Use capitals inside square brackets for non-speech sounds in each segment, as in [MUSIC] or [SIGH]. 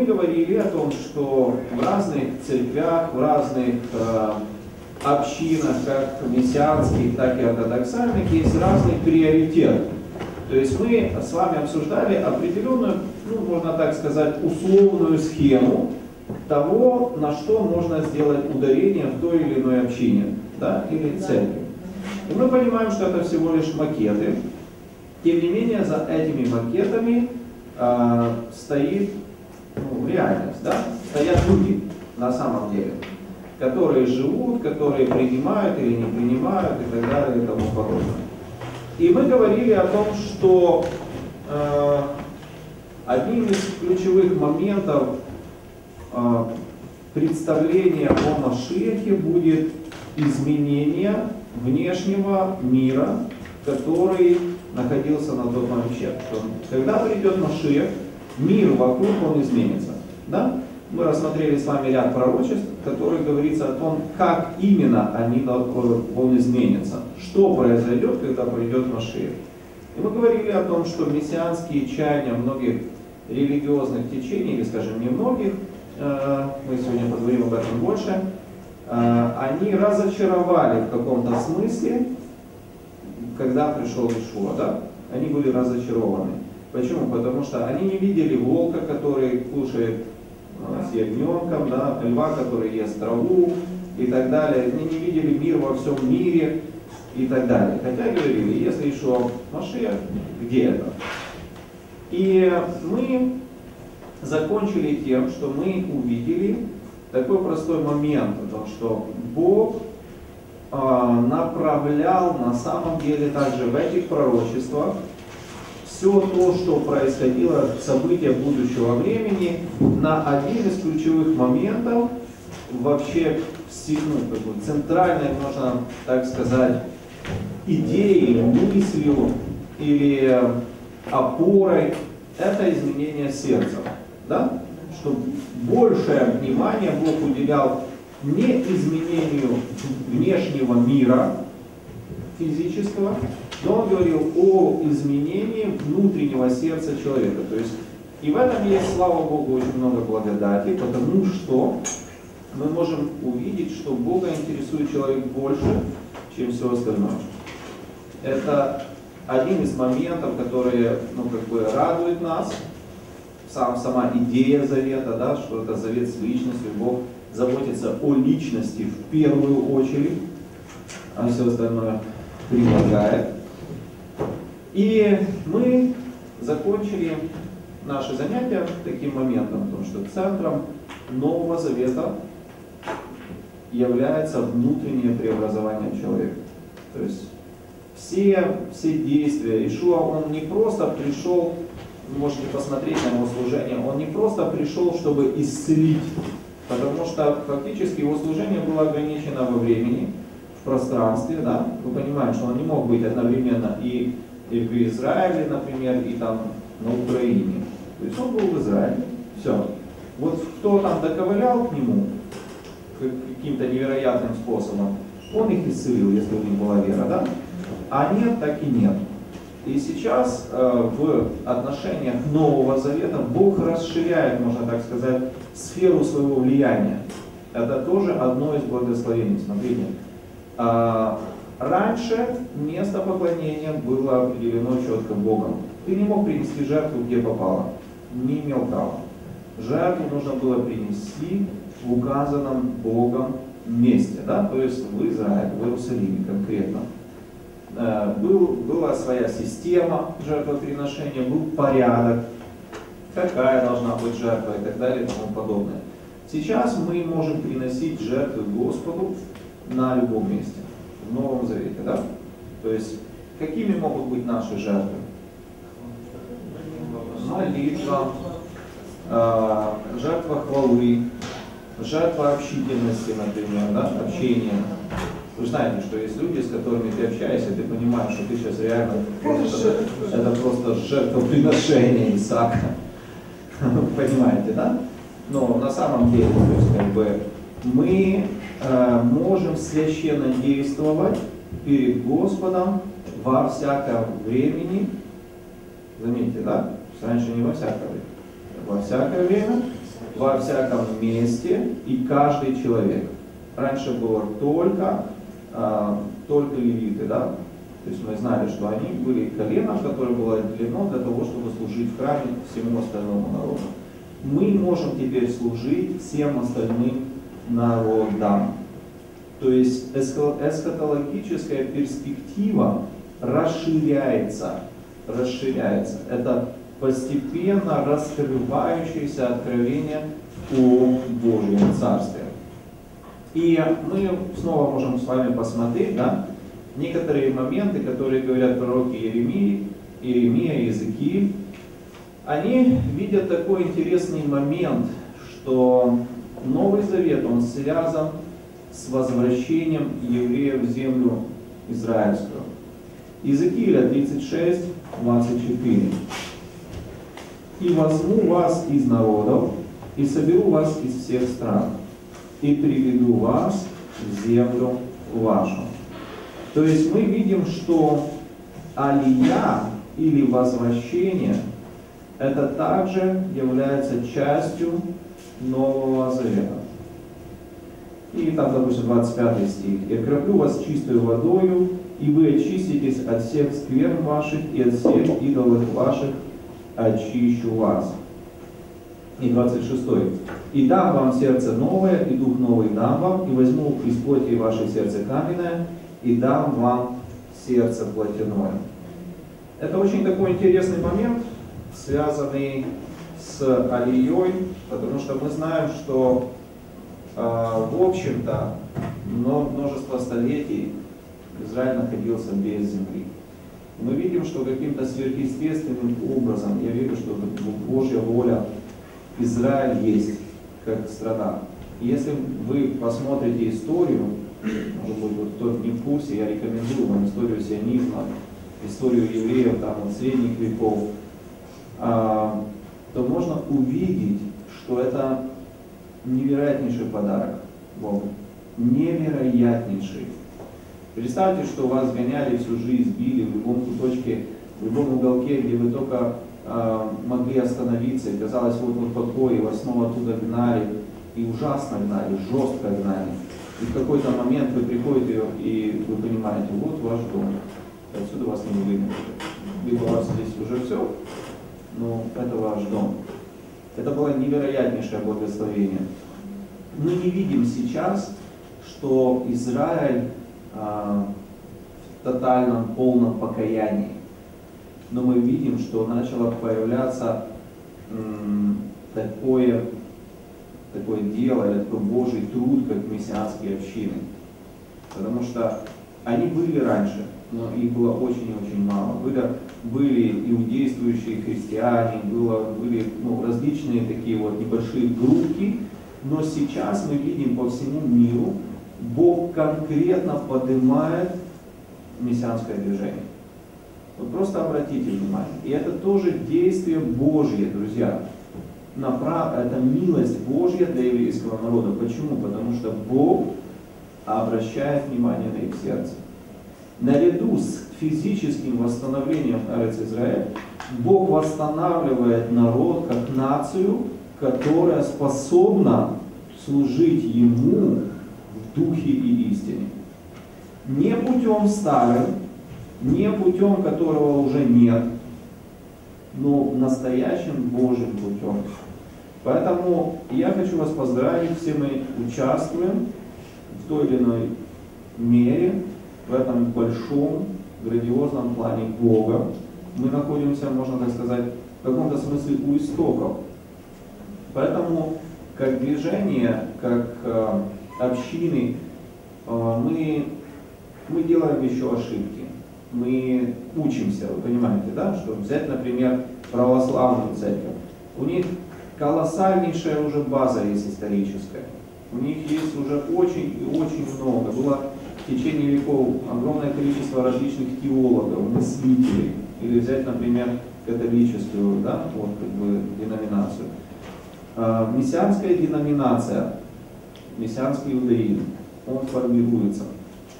мы говорили о том, что в разных церквях, в разных э, общинах, как мессианских, так и ортодоксальных, есть разный приоритет. То есть мы с вами обсуждали определенную, ну, можно так сказать, условную схему того, на что можно сделать ударение в той или иной общине да, или церкви. И мы понимаем, что это всего лишь макеты. Тем не менее, за этими макетами э, стоит ну, реальность, да? стоят люди на самом деле которые живут, которые принимают или не принимают и так далее и тому подобное. И мы говорили о том, что э, одним из ключевых моментов э, представления о Машехе будет изменение внешнего мира, который находился на тот момент. Когда придет Машех, мир вокруг он изменится. Да? мы рассмотрели с вами ряд пророчеств, которые говорится о том, как именно они, он изменится, что произойдет, когда придет Машиах. И мы говорили о том, что мессианские чаяния многих религиозных течений, или скажем не многих, э, мы сегодня поговорим об этом больше, э, они разочаровали в каком-то смысле, когда пришел Ишуа, да? Они были разочарованы. Почему? Потому что они не видели волка, который кушает с ягненком, да, льва, который ест траву и так далее. Они не видели мир во всем мире и так далее. Хотя говорили, если еще Машия, где это? И мы закончили тем, что мы увидели такой простой момент, то, что Бог э, направлял на самом деле также в этих пророчествах все то, что происходило, события будущего времени, на один из ключевых моментов, вообще ну, как бы, центральной, можно так сказать, идеей, мыслью или опорой, это изменение сердца. Да? Что большее внимание Бог уделял не изменению внешнего мира физического, но он говорил о изменении внутреннего сердца человека. То есть и в этом есть, слава Богу, очень много благодати, потому что мы можем увидеть, что Бога интересует человек больше, чем все остальное. Это один из моментов, которые ну, как бы радует нас, сам, сама идея завета, да, что это завет с личностью, Бог заботится о личности в первую очередь, а все остальное прилагает. И мы закончили наши занятия таким моментом, потому что центром Нового Завета является внутреннее преобразование человека. То есть все, все действия Ишуа, он не просто пришел, можете посмотреть на его служение, он не просто пришел, чтобы исцелить, потому что фактически его служение было ограничено во времени, в пространстве, да, вы понимаете, что он не мог быть одновременно и и в Израиле, например, и там на Украине. То есть он был в Израиле. Все. Вот кто там доковылял к нему каким-то невероятным способом, он их исцелил, если у них была вера, да? А нет, так и нет. И сейчас э, в отношениях Нового Завета Бог расширяет, можно так сказать, сферу своего влияния. Это тоже одно из благословений. Смотрите, э, Раньше место поклонения было определено четко Богом. Ты не мог принести жертву, где попало. Не имел права. Жертву нужно было принести в указанном Богом месте, да? то есть в Израиле, в Иерусалиме конкретно. Э, был, была своя система жертвоприношения, был порядок, какая должна быть жертва и так далее и тому подобное. Сейчас мы можем приносить жертвы Господу на любом месте в Новом Завете. Да? То есть, какими могут быть наши жертвы? Молитва, э, жертва хвалы, жертва общительности, например, да? общение. Вы знаете, что есть люди, с которыми ты общаешься, ты понимаешь, что ты сейчас реально просто, это просто жертвоприношение Исаака. [LAUGHS] Понимаете, да? Но на самом деле, то есть, как бы, мы можем священно действовать перед Господом во всяком времени. Заметьте, да? Раньше не во всякое время. Во всякое время во всяком месте и каждый человек. Раньше было только, э, только левиты, да? То есть мы знали, что они были коленом, которое было отделено для того, чтобы служить в храме всему остальному народу. Мы можем теперь служить всем остальным народам. То есть эсхатологическая перспектива расширяется. Расширяется. Это постепенно раскрывающееся откровение о Божьем Царстве. И мы снова можем с вами посмотреть, да, некоторые моменты, которые говорят пророки Иеремии, Иеремия, Иезекииль, они видят такой интересный момент, что Новый Завет, он связан с возвращением евреев в землю израильскую. Иезекииля 36, 24. «И возьму вас из народов, и соберу вас из всех стран, и приведу вас в землю вашу». То есть мы видим, что алия или возвращение это также является частью Нового Завета. И там, допустим, 25 стих. «Я окроплю вас чистую водою, и вы очиститесь от всех скверн ваших и от всех идолов ваших, очищу вас». И 26. «И дам вам сердце новое, и дух новый дам вам, и возьму из плоти ваше сердце каменное, и дам вам сердце плотяное». Это очень такой интересный момент, связанный с Алией, потому что мы знаем, что э, в общем-то множество столетий Израиль находился без земли. Мы видим, что каким-то сверхъестественным образом, я верю, что Божья воля, Израиль есть как страна. Если вы посмотрите историю, может быть, вот кто не в курсе, я рекомендую вам историю сионизма, историю евреев там, от средних веков, а, то можно увидеть, что это невероятнейший подарок Богу. Невероятнейший. Представьте, что вас гоняли всю жизнь, били в любом кусочке, в любом уголке, где вы только э, могли остановиться, и казалось, вот вот покой, и вас снова оттуда гнали, и ужасно гнали, жестко гнали. И в какой-то момент вы приходите, и вы понимаете, вот ваш дом, отсюда вас не выгнали. Либо у вас здесь уже все, но это ваш дом. Это было невероятнейшее благословение. Мы не видим сейчас, что Израиль а, в тотальном, полном покаянии. Но мы видим, что начало появляться м, такое, такое дело, или такой Божий труд, как мессианские общины. Потому что они были раньше, но их было очень и очень мало. Были, были иудействующие христиане, было, были ну, различные такие вот небольшие группки, но сейчас мы видим по всему миру, Бог конкретно поднимает мессианское движение. Вот просто обратите внимание. И это тоже действие Божье, друзья. Направ... Это милость Божья для еврейского народа. Почему? Потому что Бог обращает внимание на их сердце. Наряду с физическим восстановлением Арец Израиль, Бог восстанавливает народ как нацию, которая способна служить Ему в духе и истине. Не путем старым, не путем, которого уже нет, но настоящим Божьим путем. Поэтому я хочу вас поздравить, все мы участвуем в той или иной мере в этом большом, грандиозном плане Бога. Мы находимся, можно так сказать, в каком-то смысле у истоков. Поэтому как движение, как э, общины, э, мы, мы делаем еще ошибки. Мы учимся, вы понимаете, да, что взять, например, православную церковь. У них колоссальнейшая уже база есть историческая. У них есть уже очень и очень много. Было в течение веков огромное количество различных теологов, мыслителей. Или взять, например, католическую, да, вот как бы деноминацию. А, мессианская деноминация, мессианский иудаизм, он формируется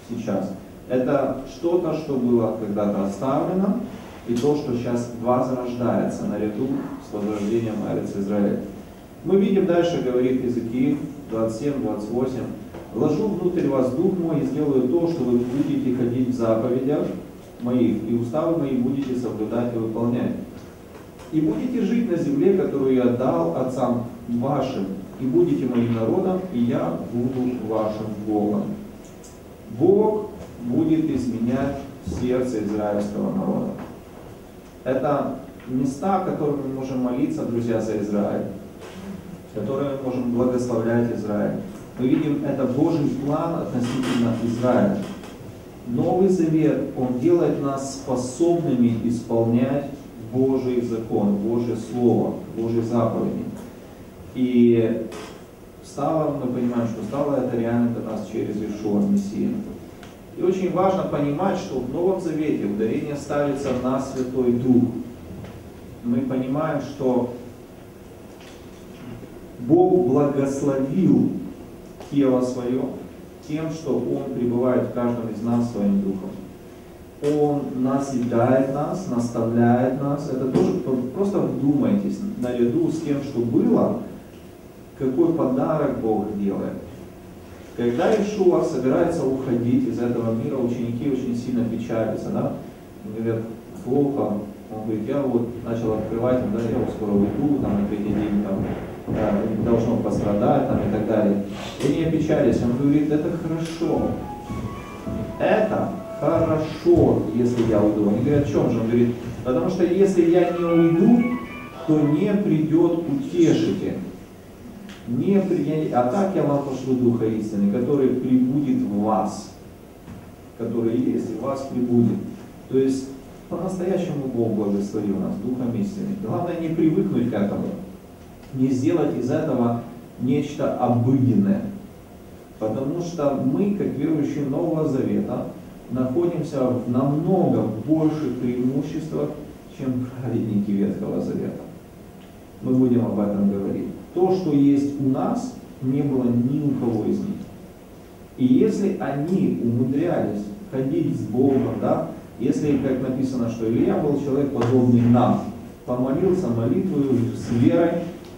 сейчас. Это что-то, что было когда-то оставлено, и то, что сейчас возрождается наряду с возрождением Эрец Израиля. Мы видим дальше, говорит Иезекииль 27, 28. «Вложу внутрь вас дух мой и сделаю то, что вы будете ходить в заповедях моих, и уставы мои будете соблюдать и выполнять. И будете жить на земле, которую я дал отцам вашим, и будете моим народом, и я буду вашим Богом. Бог будет изменять сердце израильского народа. Это места, в которых мы можем молиться, друзья, за Израиль, которые мы можем благословлять Израиль. Мы видим, это Божий план относительно Израиля. Новый Завет, он делает нас способными исполнять Божий закон, Божье Слово, Божьи заповеди. И стало, мы понимаем, что стало это реально для нас через Ишуа, Мессию. И очень важно понимать, что в Новом Завете ударение ставится на Святой Дух. Мы понимаем, что Бог благословил тело свое тем, что Он пребывает в каждом из нас своим Духом. Он назидает нас, наставляет нас. Это тоже просто вдумайтесь, наряду с тем, что было, какой подарок Бог делает. Когда Ишуа собирается уходить из этого мира, ученики очень сильно печалятся, да? Говорят, плохо. Он говорит, я вот начал открывать, да, я вот скоро уйду, там, на третий день, там, да, должно пострадать, там, и так далее. И они опечались. Он говорит, это хорошо. Это хорошо, если я уйду. Они говорят, о чем же? Он говорит, потому что если я не уйду, то не придет утешитель не принять, а так я вам пошлю Духа истины, который прибудет в вас, который есть в вас прибудет. То есть по-настоящему Бог благословил нас Духом истины. Главное не привыкнуть к этому, не сделать из этого нечто обыденное. Потому что мы, как верующие Нового Завета, находимся в намного больших преимуществах, чем праведники Ветхого Завета. Мы будем об этом говорить то, что есть у нас, не было ни у кого из них. И если они умудрялись ходить с Богом, да, если, как написано, что Илья был человек подобный нам, помолился молитвой с верой,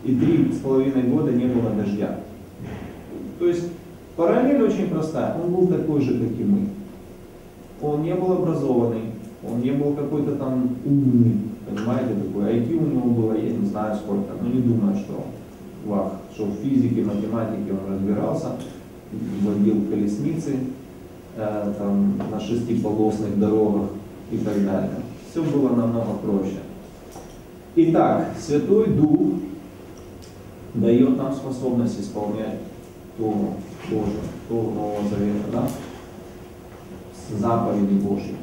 и три с половиной года не было дождя. То есть параллель очень простая. Он был такой же, как и мы. Он не был образованный, он не был какой-то там умный, понимаете, такой. IQ у него было, я не знаю сколько, но не думаю, что вах, что в физике, математике он разбирался, водил колесницы э, там, на шестиполосных дорогах и так далее. Все было намного проще. Итак, Святой Дух дает нам способность исполнять Тору Божию, Тору Нового Завета, да? заповеди Божьи.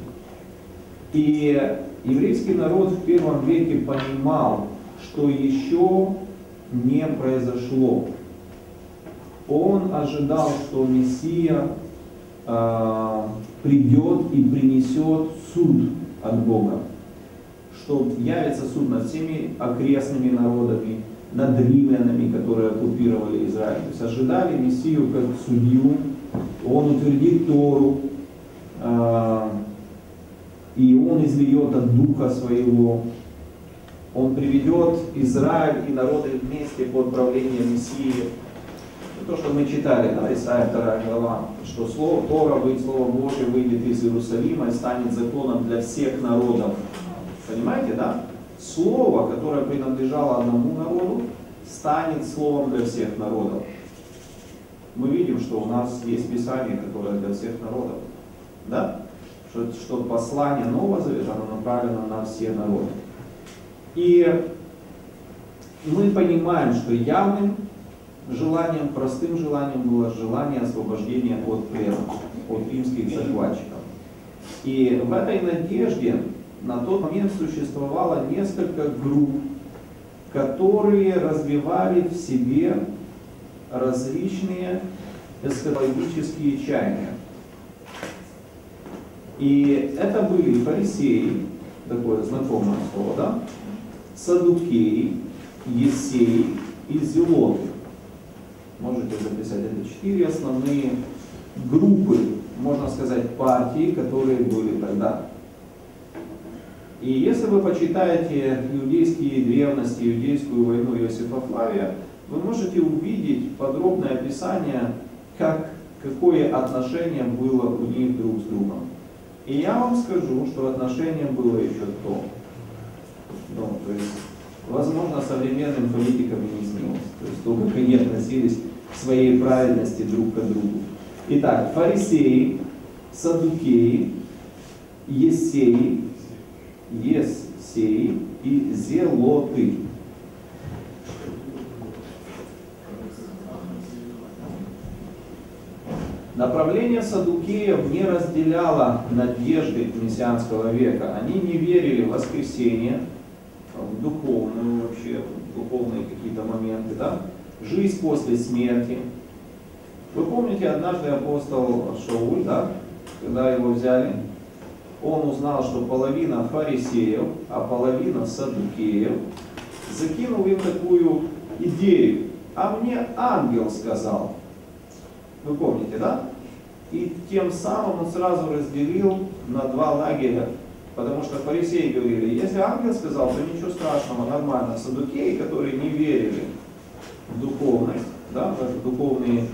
И еврейский народ в первом веке понимал, что еще не произошло. Он ожидал, что Мессия э, придет и принесет суд от Бога, что явится суд над всеми окрестными народами, над римлянами, которые оккупировали Израиль. То Мессию как судью, он утвердит Тору, э, и он излиет от Духа Своего, он приведет Израиль и народы вместе под правлением Мессии. То, что мы читали, да, Исайя 2 глава, что слово Тора, выйдет, Слово Божье выйдет из Иерусалима и станет законом для всех народов. Понимаете, да? Слово, которое принадлежало одному народу, станет словом для всех народов. Мы видим, что у нас есть Писание, которое для всех народов. Да? Что, что послание Нового Завета, оно направлено на все народы. И мы понимаем, что явным желанием, простым желанием было желание освобождения от плена, от римских захватчиков. И в этой надежде на тот момент существовало несколько групп, которые развивали в себе различные эсхатологические чаяния. И это были фарисеи, такое знакомое слово, да? Садукеи, Есеи и Зелоты. Можете записать это четыре основные группы, можно сказать, партии, которые были тогда. И если вы почитаете иудейские древности, иудейскую войну Иосифа Флавия, вы можете увидеть подробное описание, как, какое отношение было у них друг с другом. И я вам скажу, что отношение было еще то. Ну, то есть, возможно, современным политикам не снилось. То есть, то, как они относились к своей праведности друг к другу. Итак, фарисеи, садукеи, есеи, ессеи и зелоты. Направление садукеев не разделяло надежды мессианского века. Они не верили в воскресение, в духовную вообще, в духовные какие-то моменты, да? жизнь после смерти. Вы помните, однажды апостол Шауль, да, когда его взяли, он узнал, что половина фарисеев, а половина садукеев, закинул им такую идею. А мне ангел сказал. Вы помните, да? И тем самым он сразу разделил на два лагеря. Потому что фарисеи говорили, если ангел сказал, то ничего страшного, нормально. Садукеи, которые не верили в духовность, да, в духовные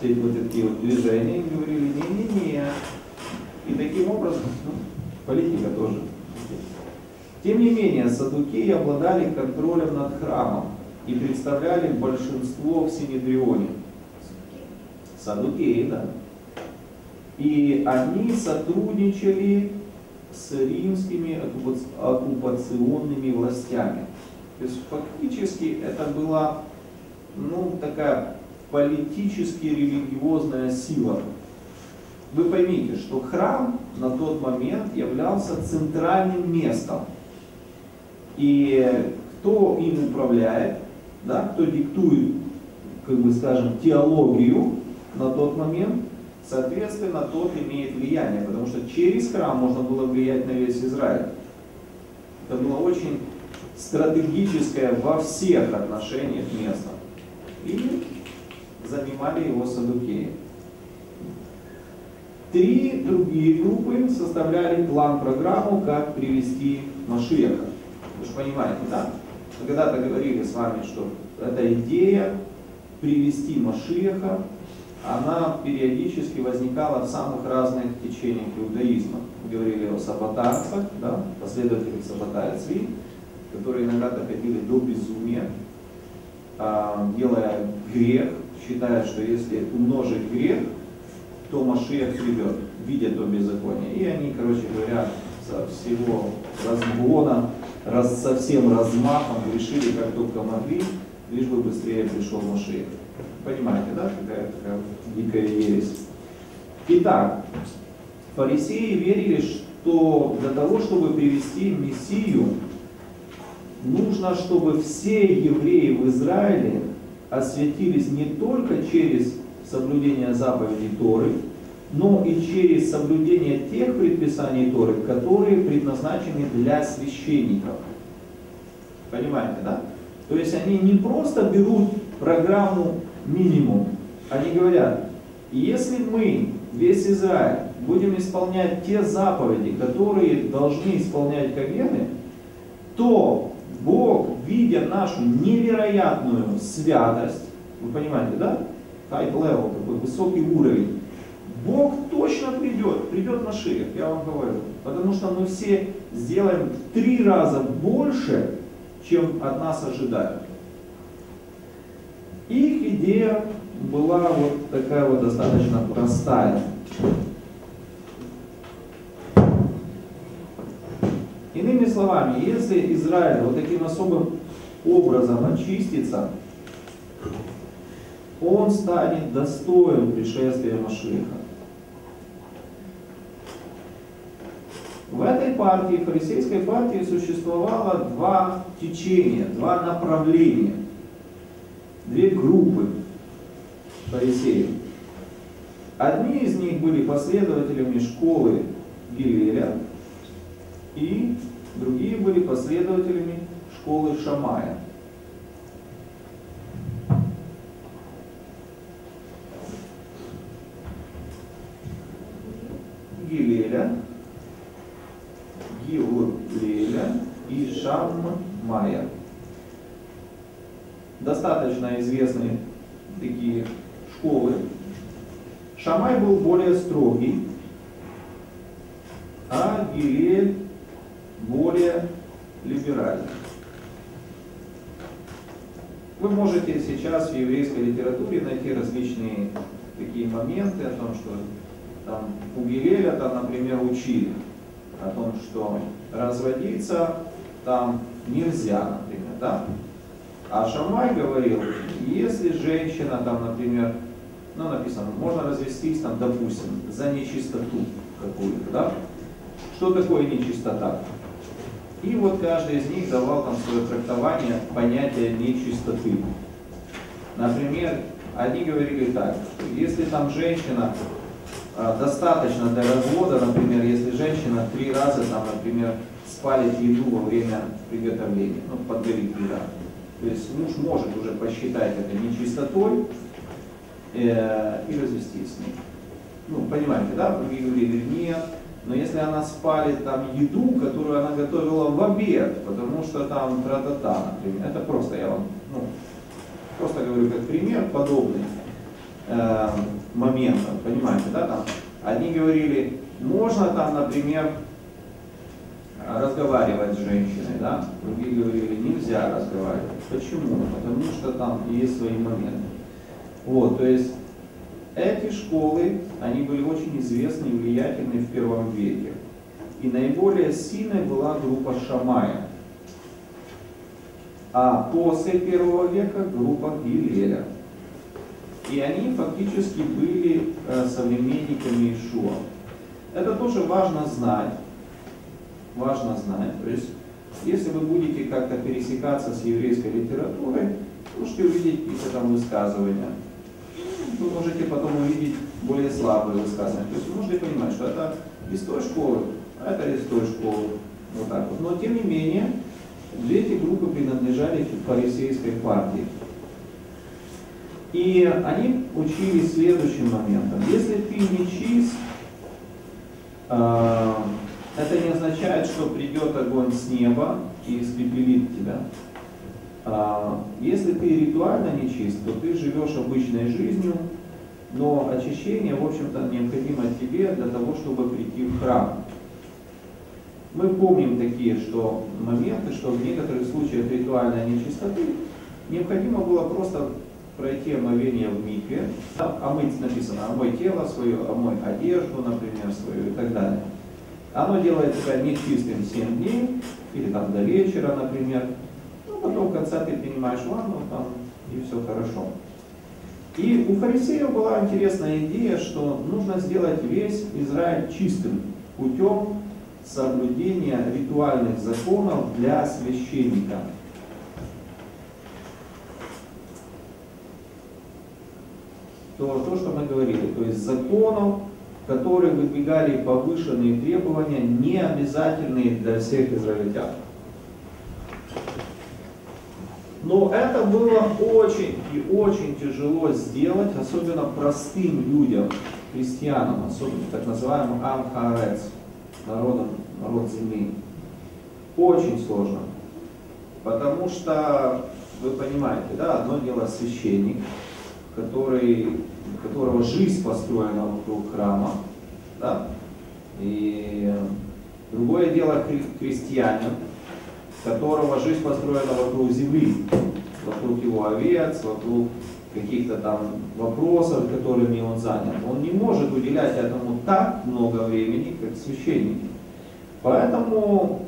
все вот такие вот движения, говорили, не-не-не. И таким образом, ну, [LAUGHS] политика тоже. Тем не менее, садукеи обладали контролем над храмом и представляли большинство в Синедрионе. Садукеи, да. И они сотрудничали с римскими оккупационными властями. То есть фактически это была ну, такая политически религиозная сила. Вы поймите, что храм на тот момент являлся центральным местом. И кто им управляет, да, кто диктует, как бы скажем, теологию на тот момент, соответственно, тот имеет влияние, потому что через храм можно было влиять на весь Израиль. Это было очень стратегическое во всех отношениях место. И занимали его садукеи. Три другие группы составляли план-программу, как привести Машиеха. Вы же понимаете, да? Мы когда-то говорили с вами, что эта идея привести Машиеха она периодически возникала в самых разных течениях иудаизма. Мы говорили о саботарцах, да, последователях саботая цви, которые иногда доходили до безумия, а, делая грех, считая, что если умножить грех, то Машиях придет, видя то беззаконие. И они, короче говоря, со всего разгона, раз, со всем размахом решили, как только могли, лишь бы быстрее пришел Машиях. Понимаете, да, какая такая дикая ересь. Итак, фарисеи верили, что для того, чтобы привести Мессию, нужно, чтобы все евреи в Израиле осветились не только через соблюдение заповедей Торы, но и через соблюдение тех предписаний Торы, которые предназначены для священников. Понимаете, да? То есть они не просто берут программу минимум. Они говорят, если мы, весь Израиль, будем исполнять те заповеди, которые должны исполнять колены, то Бог, видя нашу невероятную святость, вы понимаете, да? High level, такой высокий уровень, Бог точно придет, придет на шею, я вам говорю. Потому что мы все сделаем в три раза больше, чем от нас ожидают. Их идея была вот такая вот достаточно простая. Иными словами, если Израиль вот таким особым образом очистится, он станет достоин пришествия Машиха. В этой партии, фарисейской партии, существовало два течения, два направления – две группы фарисеев. Одни из них были последователями школы Гилеля, и другие были последователями школы Шамая. Гилеля, Гилеля и Шаммая. достаточно известные такие школы. Шамай был более строгий, а Гилель более либеральный. Вы можете сейчас в еврейской литературе найти различные такие моменты о том, что там у Гилеля там, например, учили о том, что разводиться там нельзя, например, да? А Шамай говорил, если женщина там, например, ну написано, можно развестись там, допустим, за нечистоту какую-то, да? Что такое нечистота? И вот каждый из них давал там свое трактование понятия нечистоты. Например, одни говорили так, что если там женщина достаточно для развода, например, если женщина три раза там, например, спалит еду во время приготовления, ну, подгорит еда. То есть муж может уже посчитать это нечистотой э, и развестись с ней. Ну, понимаете, да? Другие говорили, нет, но если она спалит там еду, которую она готовила в обед, потому что там тра-та-та, например, это просто я вам, ну, просто говорю как пример подобный э, понимаете, да, там, одни говорили, можно там, например, разговаривать с женщиной, да, другие говорили, нельзя разговаривать. Почему? Потому что там есть свои моменты. Вот, то есть эти школы, они были очень известны и влиятельны в первом веке. И наиболее сильной была группа Шамая. А после первого века группа Гилеля. И они фактически были э, современниками Ишуа. Это тоже важно знать. Важно знать. То есть, если вы будете как-то пересекаться с еврейской литературой, можете увидеть какие-то там высказывания вы можете потом увидеть более слабые высказывания. То есть вы можете понимать, что это из той школы, а это из той школы. Вот так вот. Но тем не менее, две эти группы принадлежали к фарисейской партии. И они учили следующим моментом. Если ты не чист, э, это не означает, что придет огонь с неба и испепелит тебя. А, если ты ритуально нечист, то ты живешь обычной жизнью, но очищение, в общем-то, необходимо тебе для того, чтобы прийти в храм. Мы помним такие что моменты, что в некоторых случаях ритуальной нечистоты необходимо было просто пройти омовение в микве, омыть, написано, омой тело свое, омой одежду, например, свою и так далее. Оно делает тебя нечистым 7 дней, или там до вечера, например, потом в конце ты принимаешь ванну, там, и все хорошо. И у фарисеев была интересная идея, что нужно сделать весь Израиль чистым путем соблюдения ритуальных законов для священника. То, то, что мы говорили, то есть законов, которые выдвигали повышенные требования, не обязательные для всех израильтян. Но это было очень и очень тяжело сделать, особенно простым людям, крестьянам, особенно так называемым Амхарец, народом, народ земли. Очень сложно. Потому что, вы понимаете, да, одно дело священник, который, которого жизнь построена вокруг храма, да, и другое дело крестьянин, которого жизнь построена вокруг земли, вокруг его овец, вокруг каких-то там вопросов, которыми он занят. Он не может уделять этому так много времени, как священники. Поэтому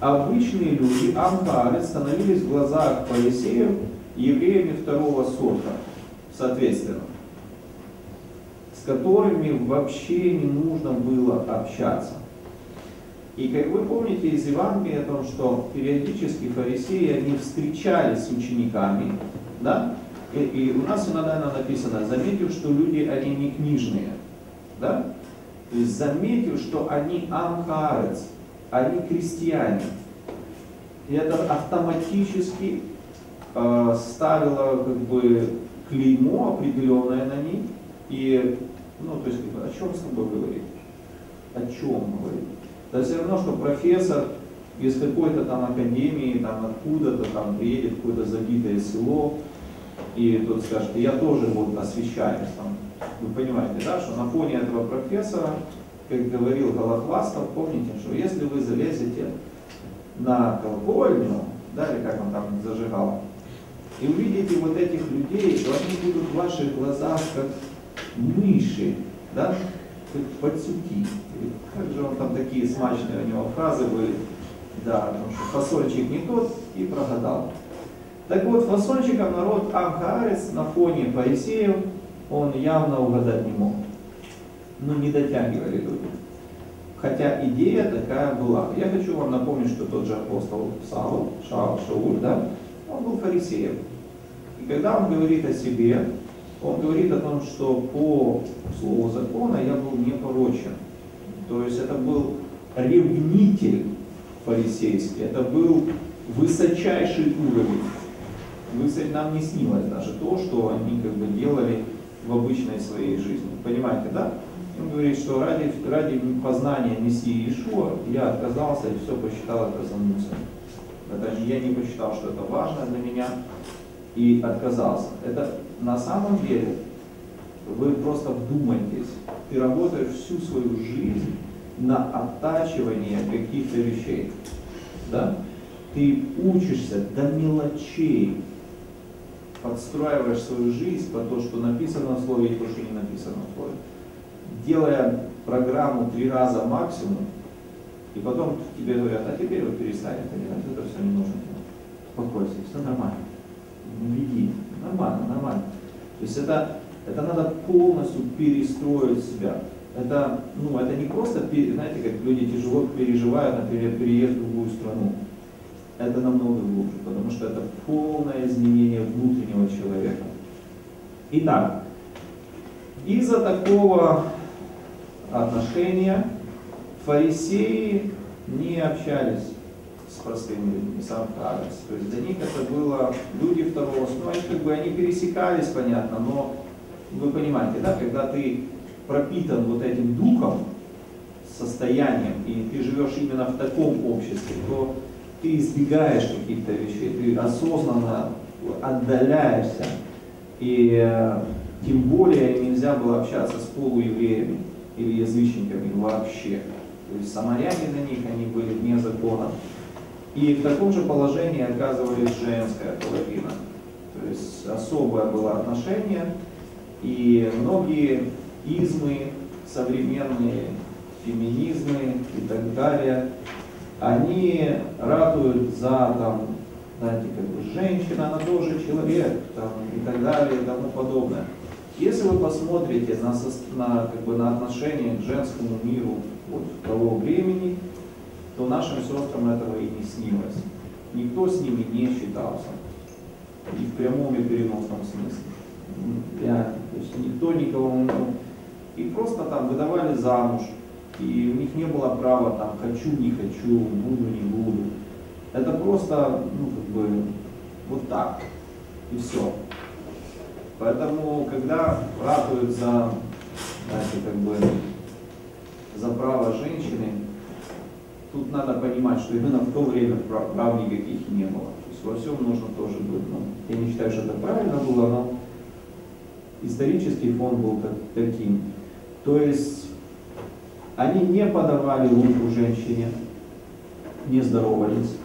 обычные люди, амхары, становились в глазах фарисеев евреями второго сорта, соответственно, с которыми вообще не нужно было общаться. И как вы помните из Евангелия о том, что периодически фарисеи, они встречались с учениками, да? И, и у нас иногда написано, заметил, что люди, они не книжные, да? То есть заметил, что они амхарец, они крестьяне. И это автоматически э, ставило как бы клеймо определенное на них. И, ну, то есть, о чем с тобой говорить? О чем говорить? Это все равно, что профессор из какой-то там академии, там откуда-то там приедет какое-то забитое село, и тот скажет, я тоже вот освещаюсь там. Вы понимаете, да, что на фоне этого профессора, как говорил Голохвастов, помните, что если вы залезете на колокольню, да, или как он там зажигал, и увидите вот этих людей, то они будут в ваших глазах как мыши, да, как пацюки. Как же он там такие смачные у него фразы были, да, потому что фасольчик не тот и прогадал. Так вот, фасольчиком народ Амхаарец на фоне фарисеев, он явно угадать не мог. Ну, не дотягивали люди. Хотя идея такая была. Я хочу вам напомнить, что тот же апостол Савл, Шаул, Шауль, да, он был фарисеем. И когда он говорит о себе, он говорит о том, что по слову закона я был непорочен. То есть это был ревнитель фарисейский, это был высочайший уровень. Высоч нам не снилось даже то, что они как бы делали в обычной своей жизни. Понимаете, да? Он говорит, что ради, ради познания Мессии Иешуа я отказался и все посчитал это за мусор. Это, я не посчитал, что это важно для меня и отказался. Это на самом деле, вы просто вдумайтесь, ты работаешь всю свою жизнь на оттачивание каких-то вещей. Да? Ты учишься до мелочей, подстраиваешь свою жизнь по то, что написано в слове и то, что не написано в слове делая программу три раза максимум, и потом тебе говорят, а теперь вот перестань это делать, это все не нужно. Успокойся, все нормально. Не веди, нормально, нормально. То есть это, это надо полностью перестроить себя. Это, ну, это не просто, знаете, как люди тяжело переживают, например, переезд в другую страну. Это намного глубже, потому что это полное изменение внутреннего человека. Итак, из-за такого отношения, фарисеи не общались с простыми людьми, Харес. То есть для них это было люди второго ну, они как бы они пересекались, понятно, но вы понимаете, да, когда ты пропитан вот этим духом, состоянием, и ты живешь именно в таком обществе, то ты избегаешь каких-то вещей, ты осознанно отдаляешься. И э, тем более нельзя было общаться с полуевреями или язычниками вообще. То есть самаряне на них, они были вне закона. И в таком же положении оказывались женская половина. То есть особое было отношение, и многие измы, современные феминизмы и так далее, они ратуют за, там, знаете, как бы женщина, она тоже человек, там, и так далее, и тому подобное. Если вы посмотрите на, на, как бы, на отношение к женскому миру вот, того времени, то нашим сестрам этого и не снилось. Никто с ними не считался. И в прямом и переносном смысле. Я, то есть никто никого и просто там выдавали замуж, и у них не было права там хочу, не хочу, буду, не буду. Это просто, ну, как бы, вот так. И все. Поэтому, когда ратуют за, знаете, как бы, за право женщины, тут надо понимать, что именно в то время прав, никаких не было. То есть во всем нужно тоже быть. Ну, я не считаю, что это правильно было, но исторический фон был так, таким. То есть они не подавали руку женщине, не здоровались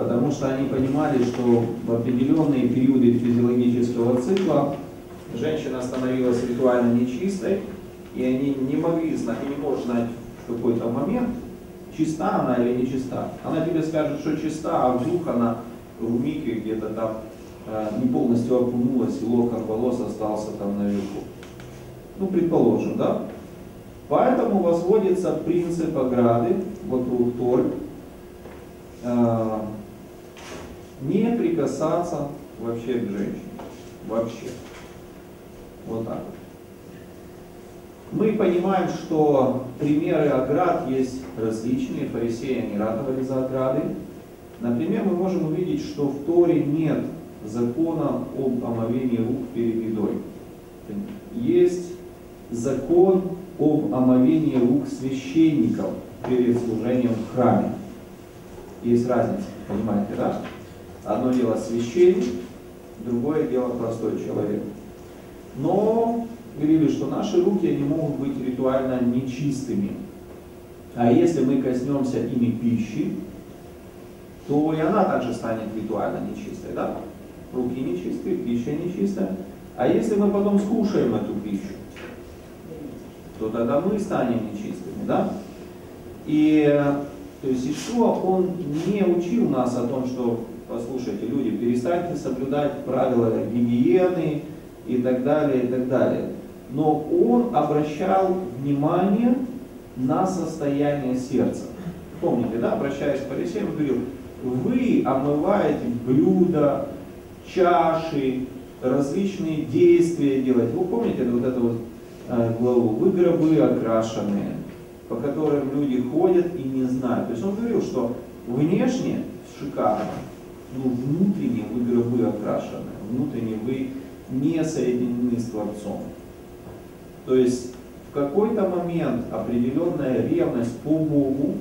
потому что они понимали, что в определенные периоды физиологического цикла женщина становилась ритуально нечистой, и они не могли знать, не можешь знать в какой-то момент, чиста она или не чиста. Она тебе скажет, что чиста, а вдруг она в миге где-то там э, не полностью окунулась, и локон волос остался там наверху. Ну, предположим, да? Поэтому возводится принцип ограды вокруг Толь, э, не прикасаться вообще к женщине. Вообще. Вот так Мы понимаем, что примеры оград есть различные. Фарисеи, они ратовали за ограды. Например, мы можем увидеть, что в Торе нет закона об омовении рук перед едой. Есть закон об омовении рук священников перед служением в храме. Есть разница, понимаете, да? Одно дело священник, другое дело простой человек. Но говорили, что наши руки не могут быть ритуально нечистыми. А если мы коснемся ими пищи, то и она также станет ритуально нечистой. Да? Руки нечистые, пища нечистая. А если мы потом скушаем эту пищу, то тогда мы станем нечистыми. Да? И то есть Ишуа, он не учил нас о том, что, послушайте, люди, перестаньте соблюдать правила гигиены и так далее, и так далее. Но он обращал внимание на состояние сердца. Помните, да, обращаясь к фарисеям, говорил, вы омываете блюда, чаши, различные действия делаете. Вы помните вот эту вот э, главу? Вы гробы окрашенные, по которым люди ходят и не знают. То есть он говорил, что внешне шикарно, но внутренне вы гробы окрашены, внутренне вы не соединены с Творцом. То есть в какой-то момент определенная ревность по Богу,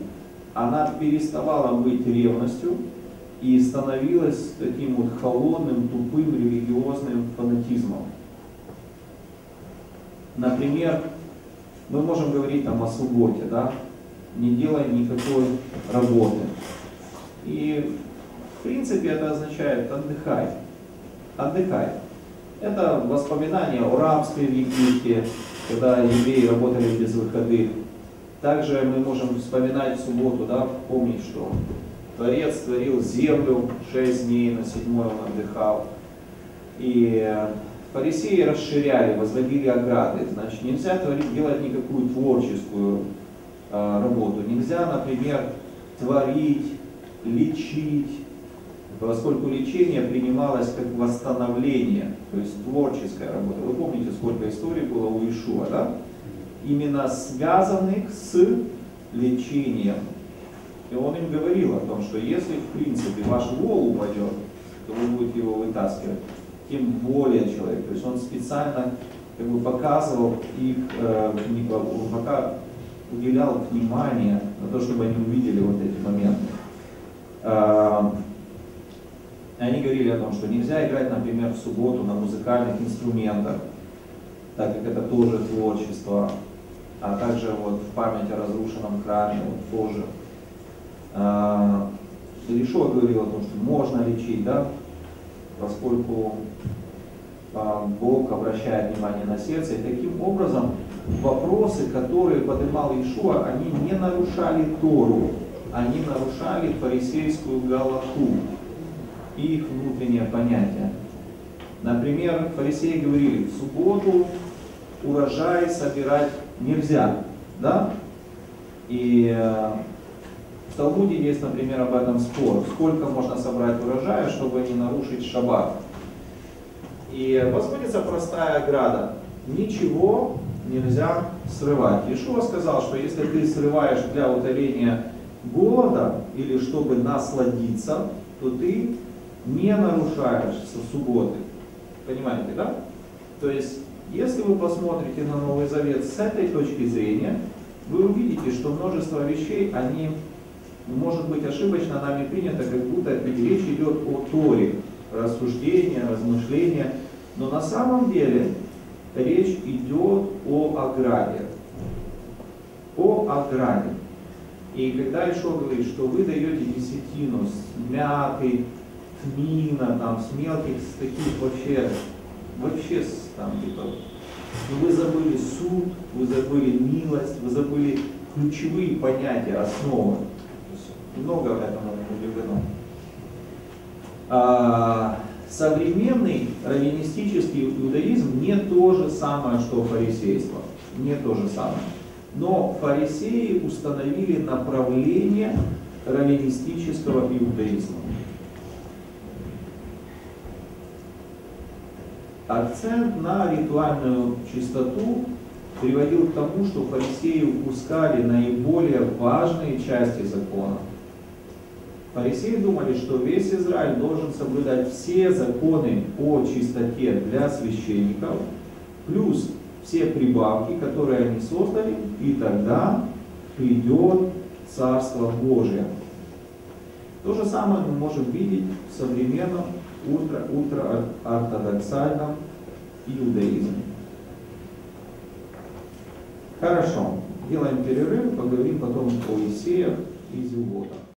она переставала быть ревностью и становилась таким вот холодным, тупым религиозным фанатизмом. Например, мы можем говорить там о субботе, да, не делая никакой работы. И в принципе это означает отдыхай, отдыхай. Это воспоминания о рабстве в Египте, когда евреи работали без выходных. Также мы можем вспоминать субботу, да, помнить, что Творец творил землю шесть дней, на седьмой он отдыхал. И фарисеи расширяли, возводили ограды. Значит, нельзя творить, делать никакую творческую э, работу. Нельзя, например, творить, лечить, поскольку лечение принималось как восстановление, то есть творческая работа. Вы помните, сколько историй было у Ишуа, да? Именно связанных с лечением. И он им говорил о том, что если в принципе ваш вол упадет, то вы будете его вытаскивать. Тем более человек. То есть он специально как бы показывал их, э, пока уделял внимание на то, чтобы они увидели вот эти моменты. Они говорили о том, что нельзя играть, например, в субботу на музыкальных инструментах, так как это тоже творчество, а также вот в память о разрушенном храме вот тоже. А, говорил о том, что можно лечить, да, поскольку а, Бог обращает внимание на сердце, и таким образом вопросы, которые поднимал Ишуа, они не нарушали Тору, они нарушали фарисейскую галаху и их внутреннее понятие. Например, фарисеи говорили, в субботу урожай собирать нельзя, да? И э, в Талмуде есть, например, об этом спор, сколько можно собрать урожая, чтобы не нарушить шаббат. И возводится простая ограда. Ничего нельзя срывать. Ишуа сказал, что если ты срываешь для утоления голода или чтобы насладиться, то ты не нарушаешь субботы. Понимаете, да? То есть, если вы посмотрите на Новый Завет с этой точки зрения, вы увидите, что множество вещей, они, может быть, ошибочно нами принято, как будто речь идет о Торе, рассуждения, размышления, но на самом деле речь идет о ограде. О ограде. И когда еще говорит, что вы даете десятину с мятой, тмина, там, с мелких, с таких вообще, вообще там, типа, ну, вы забыли суд, вы забыли милость, вы забыли ключевые понятия, основы. много этому удивлено. А, современный раввинистический иудаизм не то же самое, что фарисейство. Не то же самое. Но фарисеи установили направление раввинистического иудаизма. Акцент на ритуальную чистоту приводил к тому, что фарисеи упускали наиболее важные части закона. Фарисеи думали, что весь Израиль должен соблюдать все законы о чистоте для священников, плюс все прибавки, которые они создали, и тогда придет Царство Божие. То же самое мы можем видеть в современном ультра-ультра-ортодоксальном иудаизме. Хорошо, делаем перерыв, поговорим потом о Исеях и Зюготах.